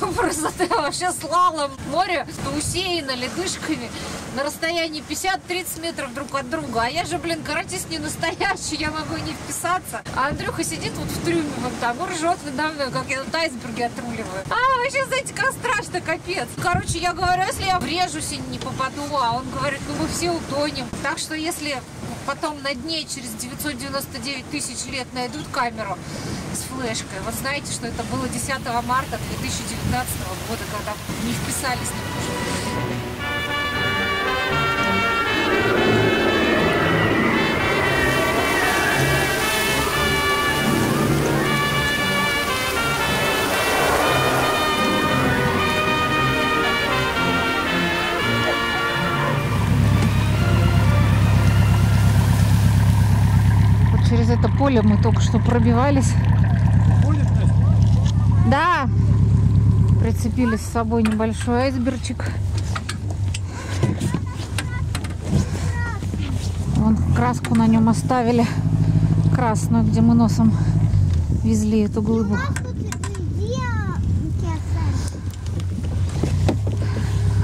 просто ты вообще слалом море усеяно ледышками на расстоянии 50-30 метров друг от друга. А я же, блин, каратист не настоящий, я могу не вписаться. А Андрюха сидит вот в трюме вот там, и ржет надо мной, как я на айсберге отруливаю. А, вообще, знаете, как страшно, капец. Короче, я говорю, если я врежусь и не попаду, а он говорит, ну мы все утонем. Так что если потом на дне через 999 тысяч лет найдут камеру с флешкой. Вот знаете, что это было 10 марта 2019 года, когда не вписались через это поле мы только что пробивались. Да. Прицепили с собой небольшой айсберчик. Вон краску на нем оставили. Красную, где мы носом везли эту глыбу.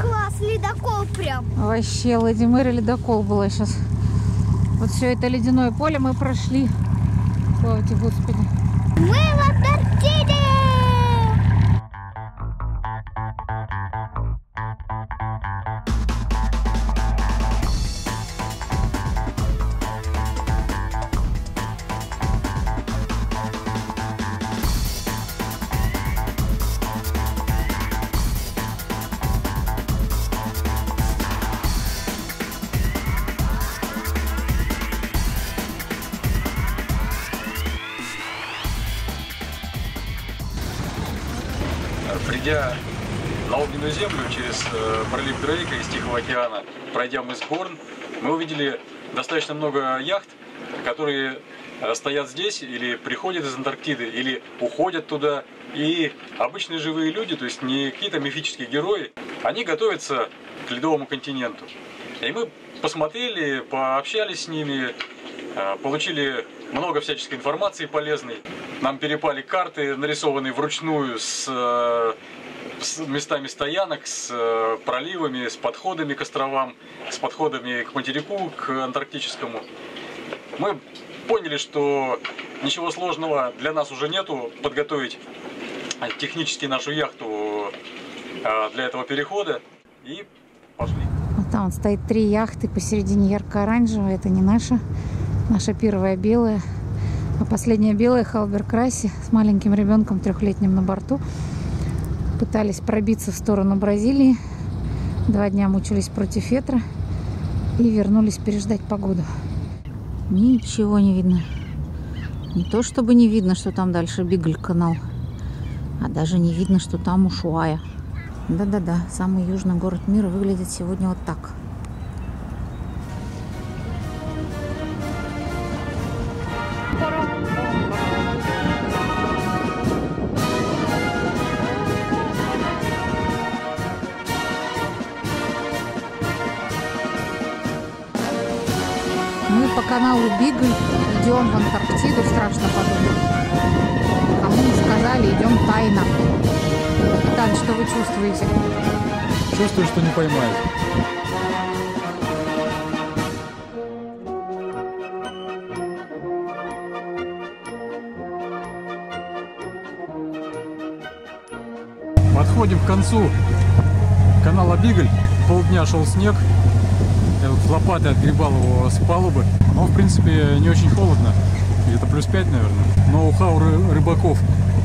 Класс, ледокол прям. Вообще, Леди Мэри ледокол была сейчас. Вот все это ледяное поле мы прошли. Слава тебе, Господи. Пролив Дрейка из Тихого океана, пройдя мыс Горн, мы увидели достаточно много яхт, которые э, стоят здесь или приходят из Антарктиды, или уходят туда. И обычные живые люди, то есть не какие-то мифические герои, они готовятся к ледовому континенту. И мы посмотрели, пообщались с ними, э, получили много всяческой информации полезной. Нам перепали карты, нарисованные вручную с, э, с местами стоянок, с э, проливами, с подходами к островам, с подходами к материку, к антарктическому. Мы поняли, что ничего сложного для нас уже нету подготовить технически нашу яхту э, для этого перехода и пошли. Вот там вот стоит три яхты посередине ярко-оранжевая. Это не наша. Наша первая белая. А последняя белая Халбер Краси с маленьким ребенком трехлетним на борту. Пытались пробиться в сторону Бразилии. Два дня мучились против ветра. И вернулись переждать погоду. Ничего не видно. Не то чтобы не видно, что там дальше Бигль канал. А даже не видно, что там Ушуая. Да-да-да, самый южный город мира выглядит сегодня вот так. Бигль идем в Антарктиду, страшно подумать. Кому не сказали, идем тайно. Капитан, что вы чувствуете? Чувствую, что не поймают. Подходим к концу канала Бигль. Полдня шел снег. Лопатой отгребал его с палубы. Но, в принципе, не очень холодно. Где-то плюс 5, наверное. Но у хауры рыбаков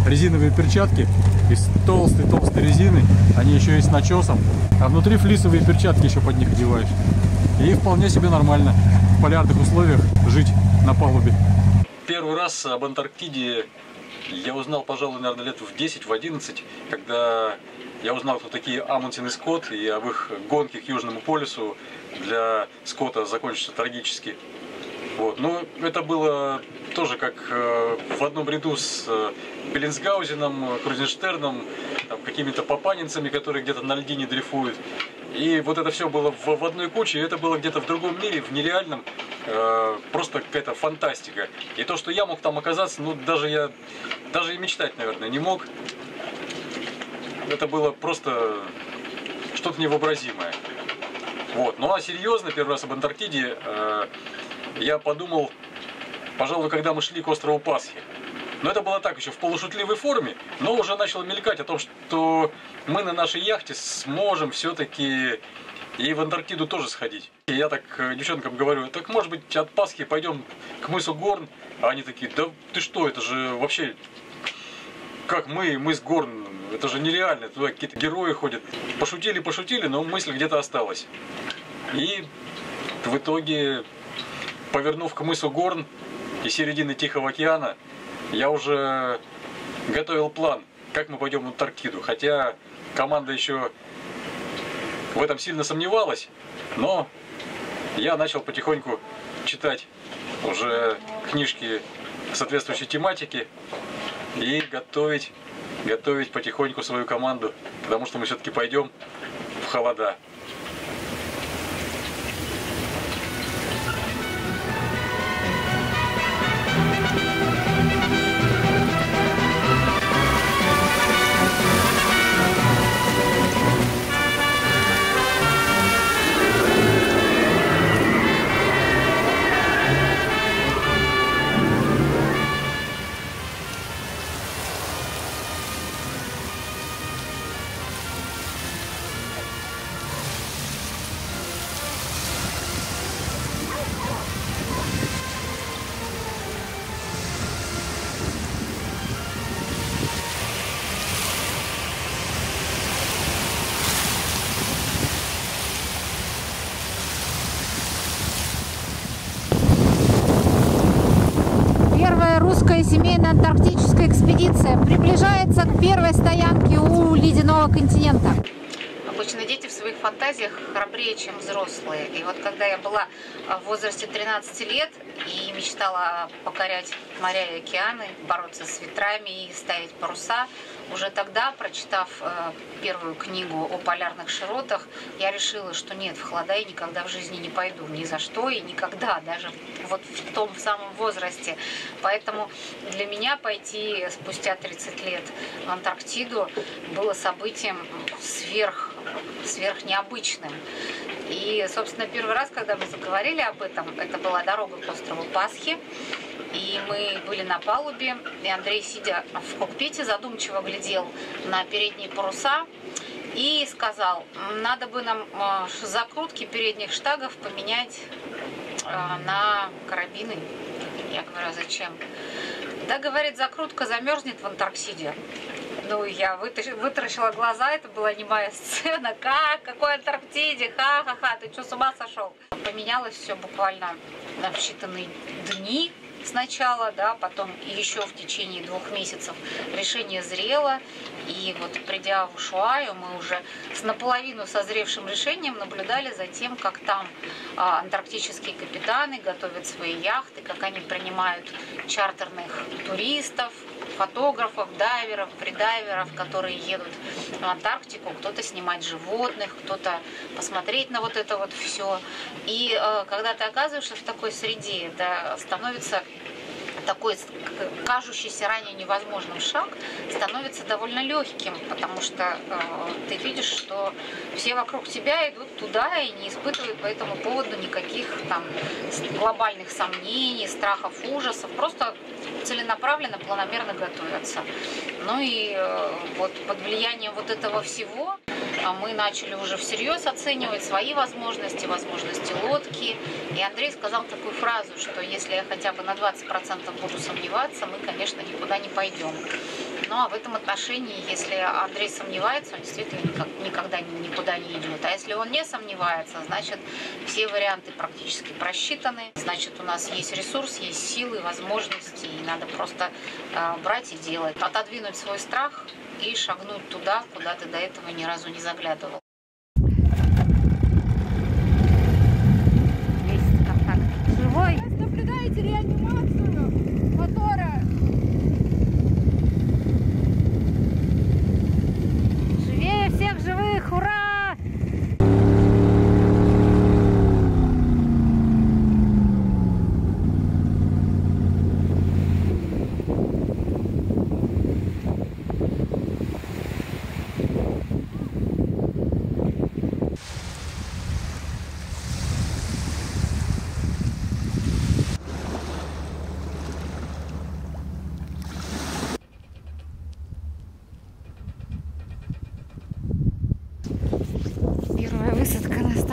резиновые перчатки из толстой-толстой резины. Они еще и с начесом. А внутри флисовые перчатки еще под них одеваешь. И вполне себе нормально в полярных условиях жить на палубе. Первый раз об Антарктиде я узнал, пожалуй, наверное, лет в 10, в 11, когда я узнал, кто такие Амундсен и Скотт, и об их гонке к Южному полюсу для Скотта закончится трагически. Вот. Но это было тоже как э, в одном ряду с э, Беллинсгаузеном, Крузенштерном, там, какими-то папанинцами, которые где-то на льдине дрейфуют. И вот это все было в, одной куче, и это было где-то в другом мире, в нереальном, э, просто какая-то фантастика. И то, что я мог там оказаться, ну даже я даже и мечтать, наверное, не мог. это было просто что-то невообразимое. Вот. Ну а серьезно, первый раз об Антарктиде э, я подумал, пожалуй, когда мы шли к острову Пасхи. Но это было так еще в полушутливой форме, но уже начало мелькать о том, что мы на нашей яхте сможем все-таки и в Антарктиду тоже сходить. И я так э, девчонкам говорю, так может быть от Пасхи пойдем к мысу Горн? А они такие, да ты что, это же вообще как мы, мыс Горн, это же нереально, туда какие-то герои ходят. Пошутили, пошутили, но мысль где-то осталась. И в итоге, повернув к мысу Горн и середины Тихого океана, я уже готовил план, как мы пойдем в Антарктиду. Хотя команда еще в этом сильно сомневалась, но я начал потихоньку читать уже книжки соответствующей тематики и готовить, готовить потихоньку свою команду, потому что мы все-таки пойдем в холода. Приближается к первой стоянке у ледяного континента. Обычно дети в своих фантазиях храбрее, чем взрослые. И вот когда я была в возрасте 13 лет мечтала покорять моря и океаны, бороться с ветрами и ставить паруса, уже тогда, прочитав э, первую книгу о полярных широтах, я решила, что нет, в холода я никогда в жизни не пойду, ни за что и никогда, даже вот в том самом возрасте. Поэтому для меня пойти спустя 30 лет в Антарктиду было событием сверх, сверх необычным. И, собственно, первый раз, когда мы заговорили об этом, это была дорога к острову Пасхи. И мы были на палубе, и Андрей, сидя в кокпите, задумчиво глядел на передние паруса и сказал, надо бы нам э, закрутки передних штагов поменять э, на карабины. Я говорю, а зачем? Да, говорит, закрутка замерзнет в Антарктиде. Ну, я вытаращила глаза, это была немая сцена. Как? Какой Антарктиде? Ха-ха-ха, ты что, с ума сошел? Поменялось все буквально на считанные дни сначала, да, потом еще в течение двух месяцев решение зрело. И вот придя в Ушуаю, мы уже с наполовину созревшим решением наблюдали за тем, как там а, антарктические капитаны готовят свои яхты, как они принимают чартерных туристов, фотографов, дайверов, фридайверов, которые едут в Антарктику, кто-то снимать животных, кто-то посмотреть на вот это вот все. И э, когда ты оказываешься в такой среде, это становится такой кажущийся ранее невозможным шаг становится довольно легким, потому что э, ты видишь, что все вокруг тебя идут туда и не испытывают по этому поводу никаких там глобальных сомнений, страхов, ужасов, просто целенаправленно, планомерно готовятся. Ну и э, вот под влиянием вот этого всего а мы начали уже всерьез оценивать свои возможности, возможности лодки. И Андрей сказал такую фразу, что если я хотя бы на 20% буду сомневаться, мы, конечно, никуда не пойдем. Ну а в этом отношении, если Андрей сомневается, он действительно никак, никогда никуда не идет. А если он не сомневается, значит все варианты практически просчитаны. Значит у нас есть ресурс, есть силы, возможности, и надо просто э, брать и делать. Отодвинуть свой страх и шагнуть туда, куда ты до этого ни разу не заглядывал.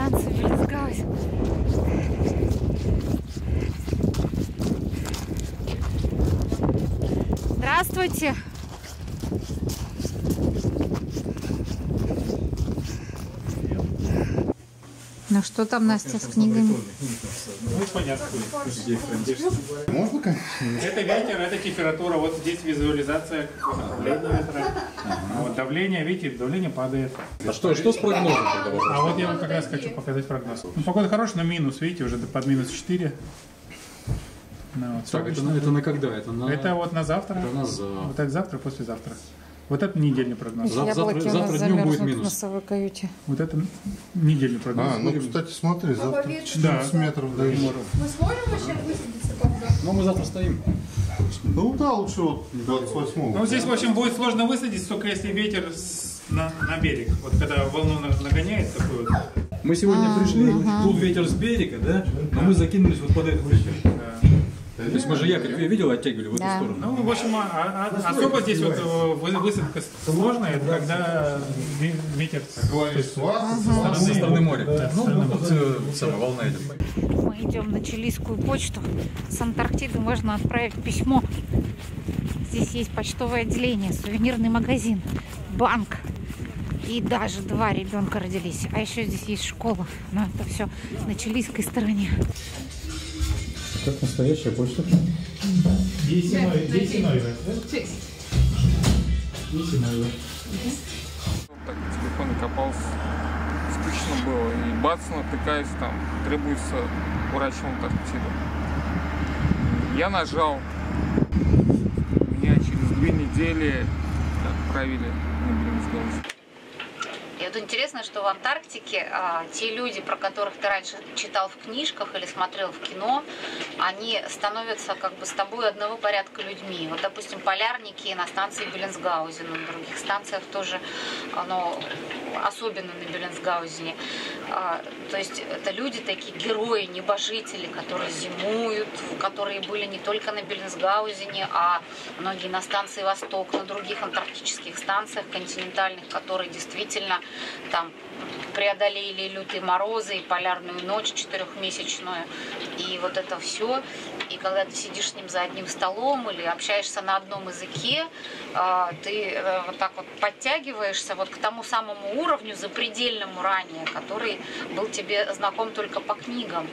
Станцию Белесгаузен. Здравствуйте! Ну что там, Настя, с книгами? Ну, понятно. Можно, конечно? Это ветер, это температура. Вот здесь визуализация ветра. Вот давление, видите, давление падает. А что, что с прогнозом тогда вопрос? А вот я вам как раз хочу показать прогноз. Ну, погода хорошая, но минус, видите, уже под минус 4. Ну, вот, Так, это, это на когда? Это на... Это вот на завтра. Это на завтра. Вот это завтра, послезавтра. Вот это недельный прогноз. За- завтра, завтра днем будет минус. Вот это недельный прогноз. А, ну, кстати, смотри, завтра 14 Да. метров дают. Ну, мы завтра стоим. Ну да, лучше вот 28 Ну, здесь, в общем, будет сложно высадить, только если ветер с- на, на берег. Вот когда волну на- нагоняет такую вот. Мы сегодня пришли, тут ветер с берега, да? Но мы закинулись вот под этот ветер. То есть мы же якорь видел, оттягивали в эту Да. сторону. Ну, в общем, а- а- особо здесь вот э, вы- высадка сложная, это когда ве- ветер с стороны моря. Ну, вот э, самая волна идет. Мы идем на чилийскую почту. С Антарктиды можно отправить письмо. Здесь есть почтовое отделение, сувенирный магазин, банк. И даже два ребенка родились. А еще здесь есть школа. Но это все на чилийской стороне. Как настоящая почта. так в телефоне копался, скучно было, и бац, натыкаюсь там, требуется врач в Антарктиду. Я нажал, меня через две недели отправили на Белинсгаузен. Вот интересно, что в Антарктике а, те люди, про которых ты раньше читал в книжках или смотрел в кино, они становятся как бы с тобой одного порядка людьми. Вот, допустим, полярники на станции Беленсгаузен, на других станциях тоже, оно особенно на Беленсгаузене. А, то есть это люди такие герои, небожители, которые зимуют, которые были не только на Беленсгаузене, а многие на станции Восток, на других антарктических станциях континентальных, которые действительно там преодолели лютые морозы и полярную ночь четырехмесячную. И вот это все. И когда ты сидишь с ним за одним столом или общаешься на одном языке, а, ты э, вот так вот подтягиваешься вот к тому самому уровню запредельному ранее, который был тебе знаком только по книгам.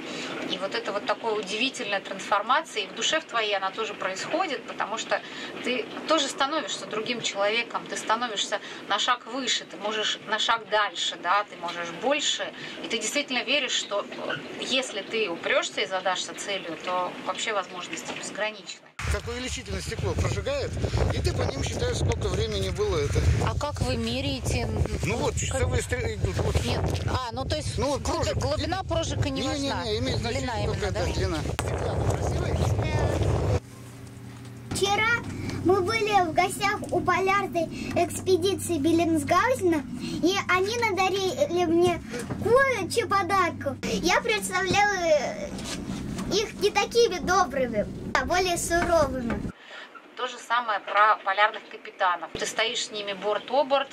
И вот это вот такая удивительная трансформация, и в душе в твоей она тоже происходит, потому что ты тоже становишься другим человеком, ты становишься на шаг выше, ты можешь на шаг дальше, да, ты можешь больше, и ты действительно веришь, что э, если ты упрешься и задашься целью, то вообще возможности безграничны. как увеличительное стекло прожигает, и ты по ним считаешь, сколько времени было это. А как вы меряете? Ну вот, часовые стрелы идут. Вот. Нет. А, ну то есть Ну, прожиг. глубина прожика не, Не, не, важна. не, имеет длина значение только именно, да? длина. Вчера мы были в гостях у полярной экспедиции Беллинсгаузена, и они надарили мне кучу подарков. Я представляла э, их не такими добрыми, а более суровыми. То же самое про полярных капитанов. Ты стоишь с ними борт-о-борт,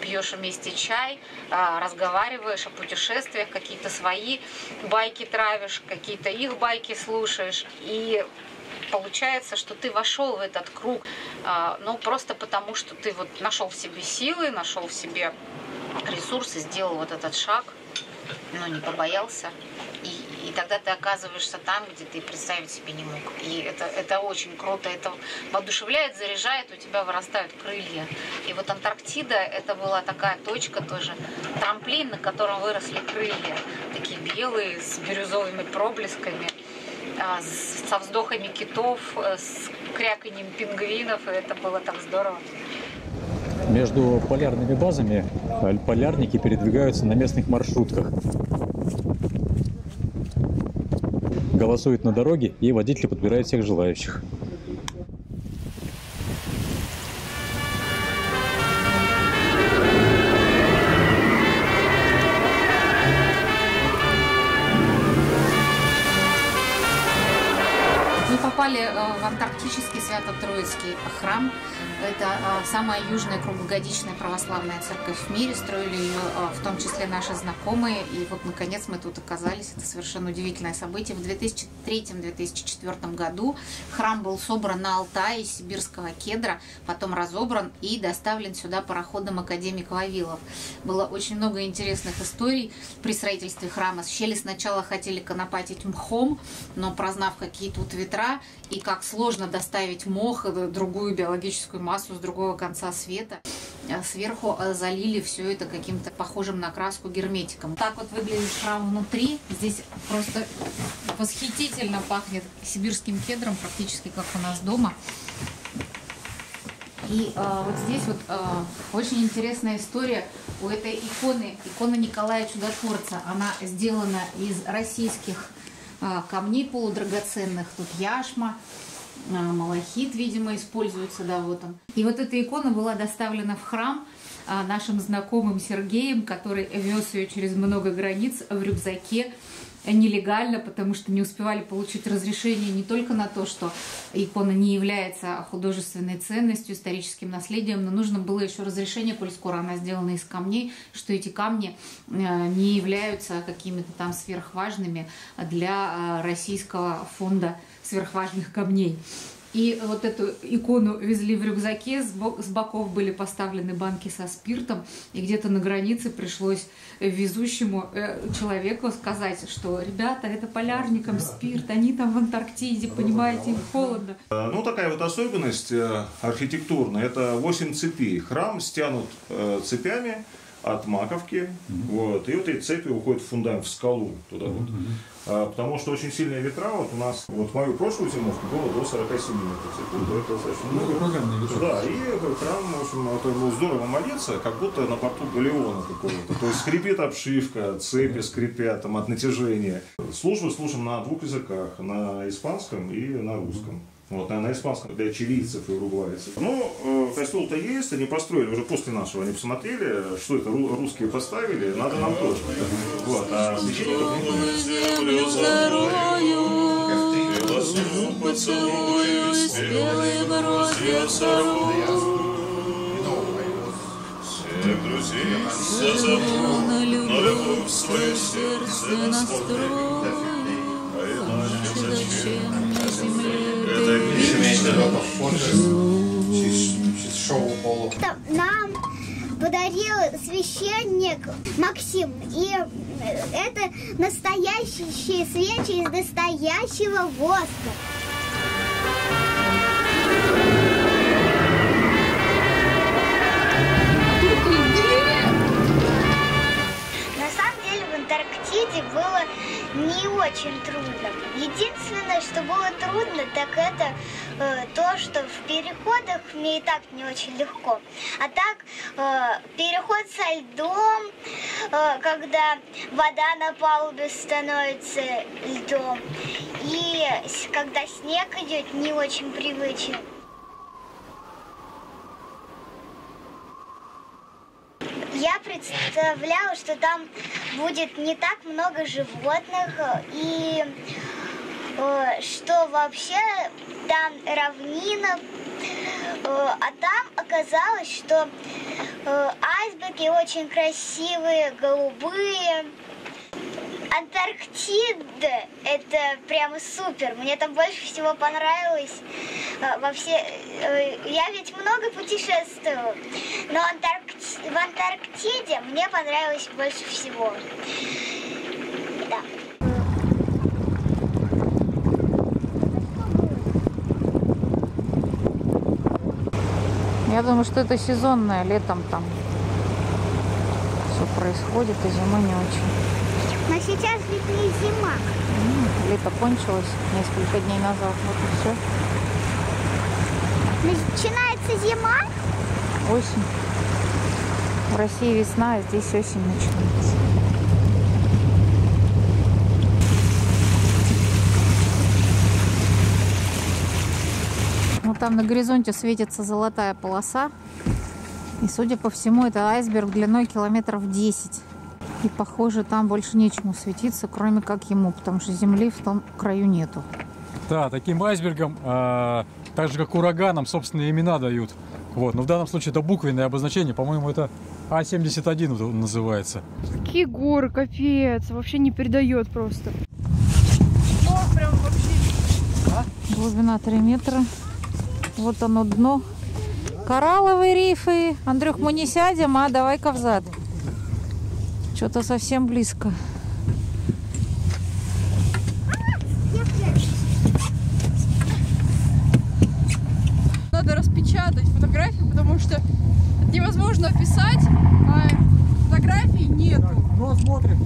пьешь вместе чай, а, разговариваешь о путешествиях, какие-то свои байки травишь, какие-то их байки слушаешь. И получается, что ты вошел в этот круг, а, ну, просто потому, что ты вот нашел в себе силы, нашел в себе ресурсы, сделал вот этот шаг, но не побоялся. И, и тогда ты оказываешься там, где ты представить себе не мог. И это, это очень круто, это воодушевляет, заряжает, у тебя вырастают крылья. И вот Антарктида, это была такая точка тоже, трамплин, на котором выросли крылья. Такие белые, с бирюзовыми проблесками, а, со вздохами китов, э, с кряканьем пингвинов, и это было так здорово. Между полярными базами э, полярники передвигаются на местных маршрутках. Голосуют на дороге, и водители подбирают всех желающих. Мы попали э, в антарктический свято Свято-Троицкий храм. Это а, самая южная круглогодичная православная церковь в мире. Строили ее а, в том числе наши знакомые. И вот, наконец, мы тут оказались. Это совершенно удивительное событие. В 2003-2004 году храм был собран на Алтае сибирского кедра, потом разобран и доставлен сюда пароходом академик Вавилов. Было очень много интересных историй при строительстве храма. Щели сначала хотели конопатить мхом, но прознав какие тут ветра и как сложно доставить мох, э, другую биологическую массу с другого конца света, э, сверху э, залили все это каким-то похожим на краску герметиком. Так вот выглядит храм внутри. Здесь просто восхитительно пахнет сибирским кедром, практически как у нас дома. И э, вот здесь вот э, очень интересная история у этой иконы, икона Николая Чудотворца. Она сделана из российских э, камней полудрагоценных. Тут яшма, малахит, видимо, используется, да, вот он. И вот эта икона была доставлена в храм э, нашим знакомым Сергеем, который вез ее через много границ в рюкзаке нелегально, потому что не успевали получить разрешение не только на то, что икона не является художественной ценностью, историческим наследием, но нужно было еще разрешение, коль скоро она сделана из камней, что эти камни э, не являются какими-то там сверхважными для э, российского фонда сверхважных камней. И вот эту икону везли в рюкзаке, с боков были поставлены банки со спиртом, и где-то на границе пришлось везущему э, человеку сказать, что ребята, это полярникам спирт, они там в Антарктиде, понимаете, им холодно. Э, ну, такая вот особенность э, архитектурная, это 8 цепей. Храм стянут цепями, от Маковки, mm-hmm. вот, и вот эти цепи уходят в фундамент, в скалу туда mm-hmm. вот. А, потому что очень сильные ветра, вот у нас, вот мою прошлую зимовку было до 47 метров в секунду, это достаточно много. Ураганные ветра. Да, и храм, в общем, это было здорово молиться, как будто на борту галеона какого-то. То есть скрипит обшивка, цепи скрипят там от натяжения. Службы слушаем на двух языках, на испанском и на русском. Вот, на испанском для чилийцев и уругвайцев. Ну, э, костел-то есть, они построили уже после нашего, они посмотрели, что это русские поставили, надо нам тоже. Вот, а священников Всех друзей созову, на любовь свое сердце настрою, а иначе зачем на земле нам подарил священник Максим. И это настоящие свечи из настоящего воска. На самом деле в Антарктиде было не очень трудно. Единственное, что было трудно, так это то, что в переходах мне и так не очень легко. А так, э, переход со льдом, э, когда вода на палубе становится льдом, и когда снег идет, не очень привычно. Я представляла, что там будет не так много животных и э, что вообще там равнина, э, а там оказалось, что э, айсберги очень красивые, голубые. Антарктида – это прямо супер. Мне там больше всего понравилось. Э, во все... Э, я ведь много путешествовала, но Антаркти... в Антарктиде мне понравилось больше всего. Я думаю, что это сезонное, летом там все происходит, а зимой не очень. Но сейчас ведь не зима. Лето кончилось несколько дней назад. Вот и все. Начинается зима? Осень. В России весна, а здесь осень начинается. Там на горизонте светится золотая полоса. И, судя по всему, это айсберг длиной километров 10. И похоже, там больше нечему светиться, кроме как ему, потому что земли в том краю нету. Да, таким айсбергом э, Так же, как ураганам собственные имена дают. Вот. Но в данном случае это буквенное обозначение. По-моему, это А71 вот он называется. Какие горы, капец. Вообще не передает просто. Глубина 3 метра. Вот оно дно. Коралловые рифы. Андрюх, мы не сядем, а давай-ка взад. Что-то совсем близко. Надо распечатать фотографию, потому что это невозможно описать, а фотографий нету. Ну, смотрим.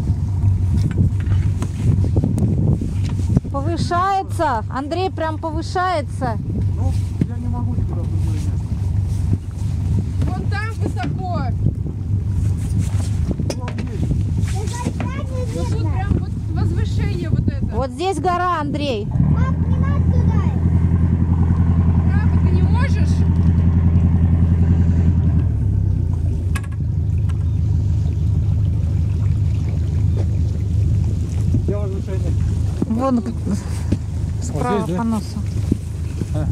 Повышается. Андрей прям повышается. Ну, я не могу никуда позвонить. Вон там высоко. Ну тут прям вот возвышение вот. Вот здесь гора, Андрей. Пап, не надо туда. Право, ты не можешь? Где возвышение? Вон справа здесь, да? по носу. Ага.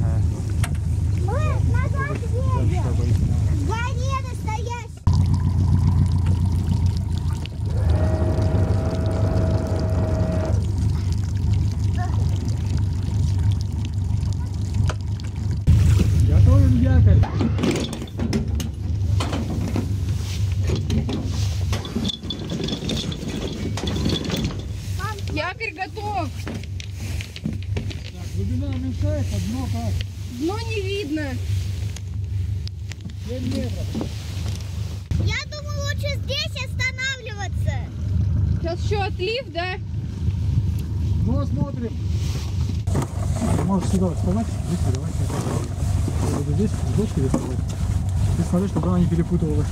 Мы назад едем. В горе настоящей. Готовим якорь. Якорь готов. Глубина уменьшается, дно как? Дно не видно. 7 метров. Я думаю, лучше здесь останавливаться. Сейчас еще отлив, да? Ну, смотрим. Можешь сюда вставать. Здесь давай. Я буду здесь с дочкой вставать. Ты смотри, чтобы она не перепутывалась.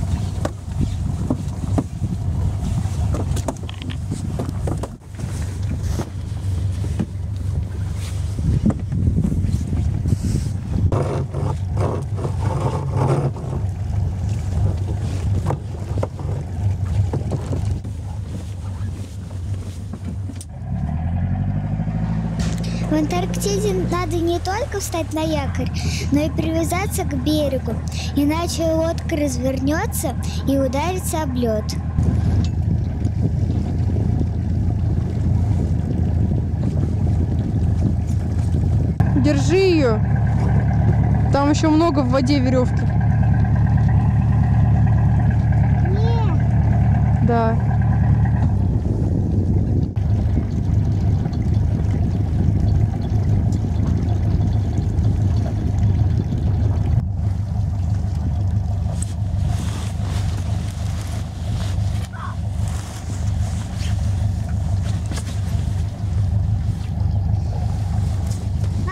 В Антарктиде надо не только встать на якорь, но и привязаться к берегу, иначе лодка развернется и ударится об лед. Держи ее. Там еще много в воде веревки. Нет, Да.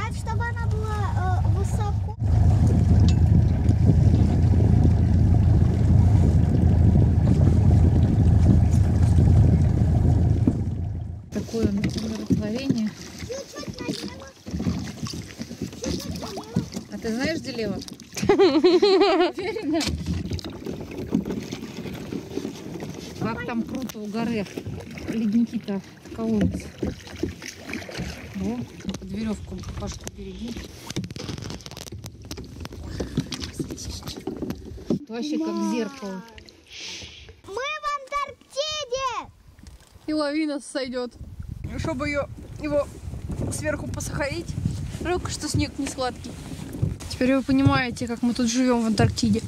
надо, чтобы она была э, высоко. Такое умиротворение. А ты знаешь, где лево? Уверена? Как там круто у горы. Ледники-то колодцы. О, под веревку Пашка впереди. Это вообще как зеркало. Мы в Антарктиде! И лавина сойдет. Ее, его сверху посахарить. Жалко, что снег не сладкий. Теперь вы понимаете, как мы тут живем в Антарктиде.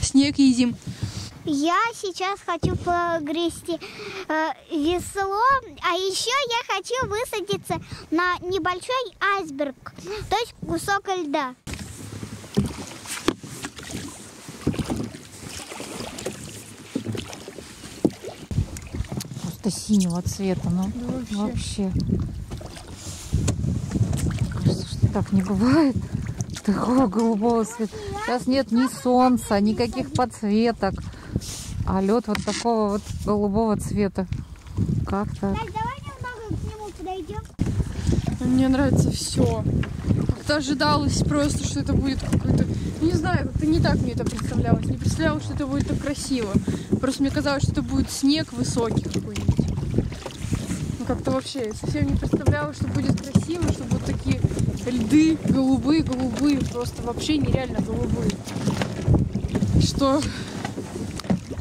Снег едим. Я сейчас хочу погрести э, весло, а еще я хочу высадиться на небольшой айсберг, то есть кусок льда. Просто синего цвета, ну Да вообще. вообще. Кажется, что так не бывает. Такого голубого цвета. Сейчас нет ни солнца, никаких подсветок. А лед вот такого вот голубого цвета. Как так? Так, давай немного к нему подойдем. Мне нравится все. Как-то ожидалось просто, что это будет какой-то... Не знаю, как-то не так мне это представлялось. Не представлялось, что это будет так красиво. Просто мне казалось, что это будет снег высокий какой-нибудь. Но Как-то вообще совсем не представляла, что будет красиво, что вот такие льды голубые, голубые, просто вообще нереально голубые. Что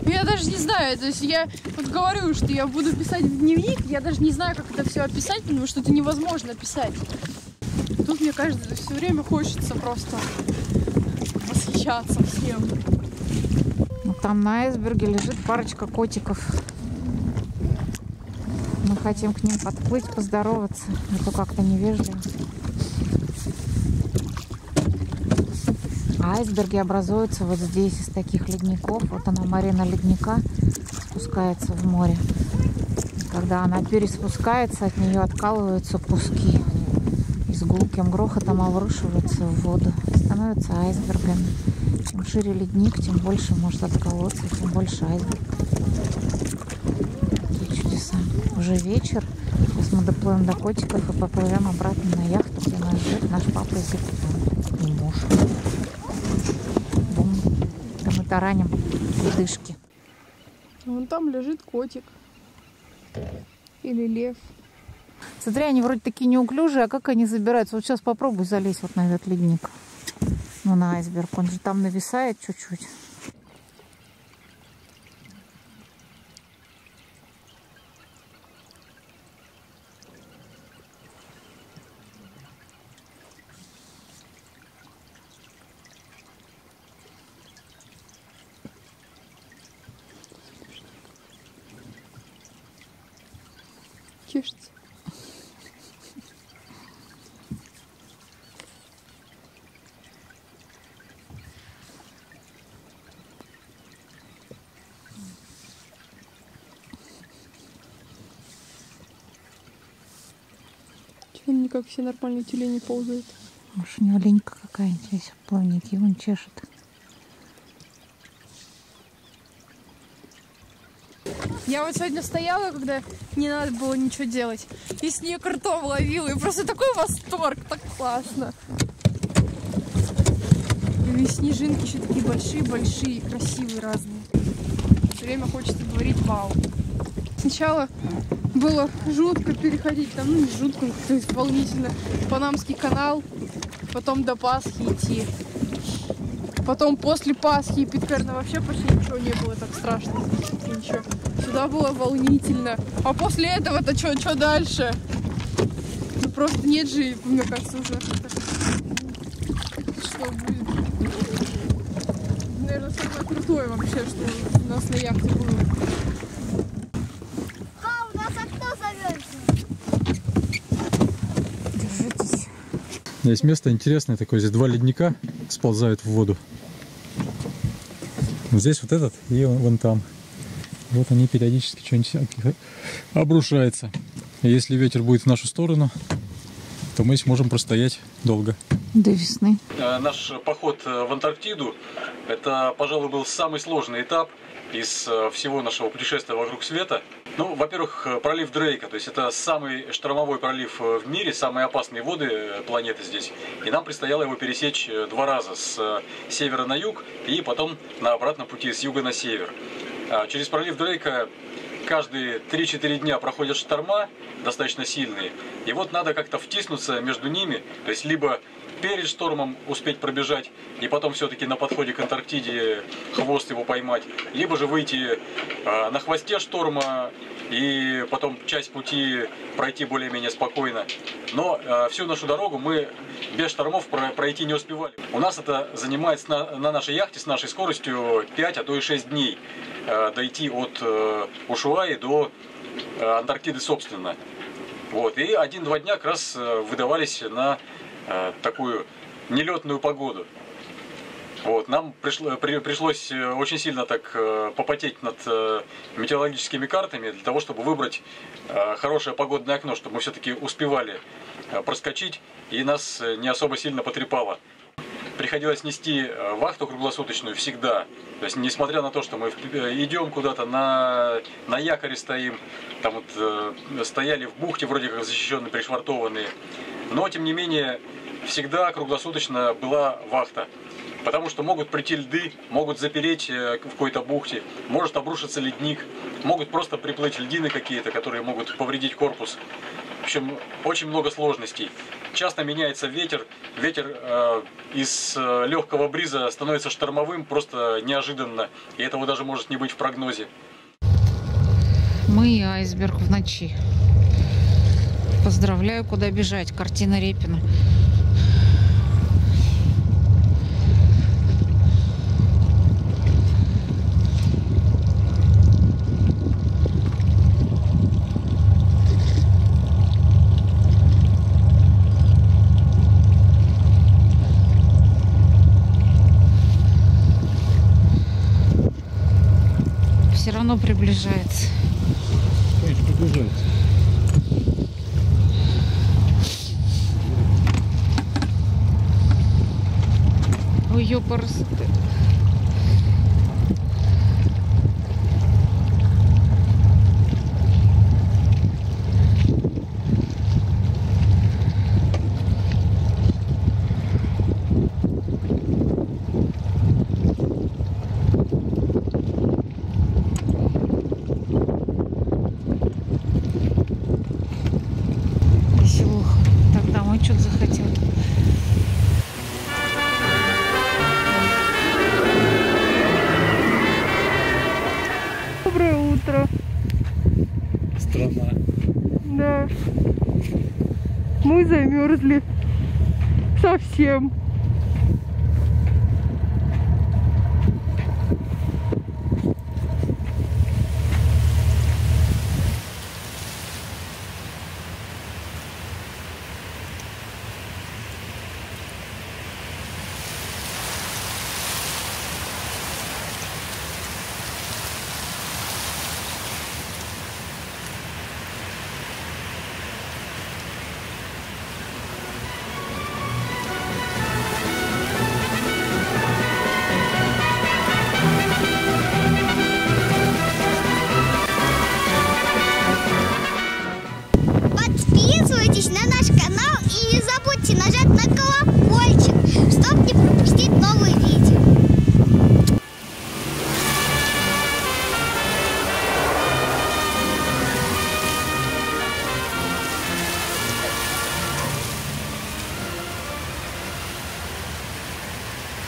я даже не знаю, то есть я вот говорю, что я буду писать в дневник, я даже не знаю, как это все описать, потому что это невозможно описать. Тут, мне кажется, все время хочется просто восхищаться всем. Там на айсберге лежит парочка котиков. Мы хотим к ним подплыть, поздороваться. Это как-то невежливо. А айсберги образуются вот здесь из таких ледников. Вот она, Марина ледника, спускается в море. Когда она переспускается, от нее откалываются куски. И с гулким грохотом обрушиваются в воду. Становятся айсбергами. Шире ледник, тем больше может отколоться, тем больше айсберг. Какие чудеса. Уже вечер. Сейчас мы доплывем до котиков и поплывем обратно на яхту, где нас ждет наш папа и капитан. И муж. Бум. Да мы тараним ледышки. Вон там лежит котик. Или лев. Смотри, они вроде такие неуклюжие, а как они забираются? Вот сейчас попробуй залезть вот на этот ледник. Ну, на айсберг. Он же там нависает чуть-чуть. Чешется. Он никак все нормальные тюлени ползают? Может, у него ленька какая-нибудь весь плавненький, вон чешет. Я вот сегодня стояла, когда не надо было ничего делать. И снег ртом ловила. И просто такой восторг. Так классно. И снежинки еще такие большие-большие, красивые, разные. Все время хочется говорить вау. Сначала было жутко переходить, там, ну не жутко, то есть волнительно, Панамский канал, потом до Пасхи идти. Потом после Пасхи и Питкерна вообще почти ничего не было так страшно. Ничего. Сюда было волнительно. А после этого-то что, что дальше? Ну просто нет же, мне кажется, уже что будет. Наверное, самое крутое вообще, что у нас на яхте было. А, у нас окно замерзло. Держитесь. Есть место интересное такое. Здесь два ледника сползают в воду. Вот здесь вот этот и вон там. Вот они периодически что-нибудь обрушается. И если ветер будет в нашу сторону, то мы сможем простоять долго. До весны. Наш поход в Антарктиду – это, пожалуй, был самый сложный этап из всего нашего путешествия вокруг света. Ну, во-первых, пролив Дрейка, то есть это самый штормовой пролив в мире, самые опасные воды планеты здесь. И нам предстояло его пересечь два раза с севера на юг и потом на обратном пути с юга на север. Через пролив Дрейка каждые 3-4 дня проходят шторма достаточно сильные. И вот надо как-то втиснуться между ними, то есть либо перед штормом успеть пробежать и потом все-таки на подходе к Антарктиде хвост его поймать, либо же выйти э, на хвосте шторма и потом часть пути пройти более-менее спокойно. Но э, всю нашу дорогу мы без штормов про пройти не успевали. У нас это занимает на, на нашей яхте с нашей скоростью 5, а то и 6 дней э, дойти от э, Ушуаи до э, Антарктиды собственно. Вот. И один-два дня как раз выдавались на э, такую нелетную погоду. Вот, нам пришло, при, пришлось очень сильно так э, попотеть над э, метеорологическими картами для того, чтобы выбрать э, хорошее погодное окно, чтобы мы все-таки успевали э, проскочить и нас не особо сильно потрепало. Приходилось нести вахту круглосуточную всегда. То есть, несмотря на то, что мы идем куда-то на, на якоре стоим, там вот э, стояли в бухте, вроде как защищенные, пришвартованные, но тем не менее всегда круглосуточно была вахта. Потому что могут прийти льды, могут запереть э, в какой-то бухте, может обрушиться ледник, могут просто приплыть льдины какие-то, которые могут повредить корпус. В общем, очень много сложностей. Часто меняется ветер. Ветер э, из э, легкого бриза становится штормовым просто неожиданно. И этого даже может не быть в прогнозе. Мы и айсберг в ночи. Поздравляю, куда бежать. Картина Репина. Все равно приближается. Ой, замерзли. Совсем.